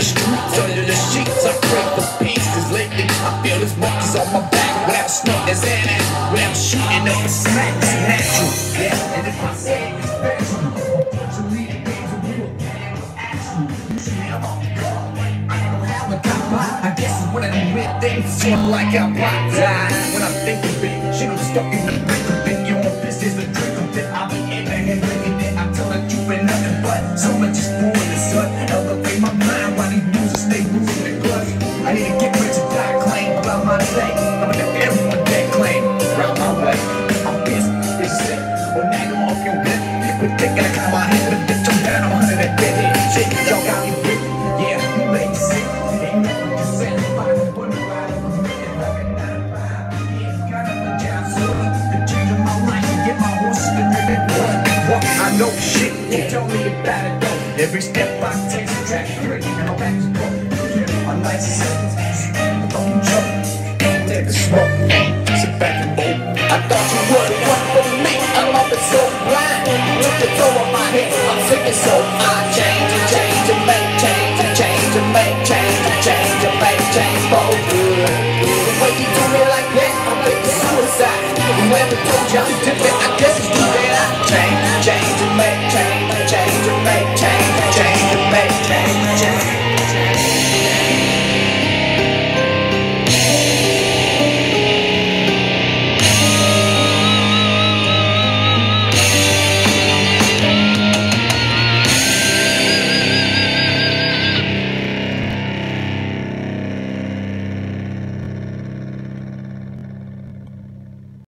the streets, under the sheets. I pray for peace, cause lately I feel this monkeys on my back. I'm smoking Xanax, when I'm shooting up a smack, it's natural. Yeah, and if I say it's special, so leave the games I'm on I don't have a cop I guess it's one of them weird things, seem like I'm block die. When I think of it, shit, I'm stuck in the and nothing but so much is born the sun. Elevate my mind while these losers stay losing the clutch. I need to get rich or die, claim about my name. I'm gonna everyone that claim round my way. I'm busy, it's sick. When I go off your bed, people thinking I got my head, you tell me about it though. Every step I take, track three, I'm back to go. My life's a sentence, don't joke. Take a smoke, sit back and bolt. I thought you would one for me. I'm up and so blind. Took the throw on my head. I'm sick and so I change and change and make change and change and make change and change and make change oh, for good. The way you do me like that, I'm thinking suicide. Whoever told you I'm different, I guess it's.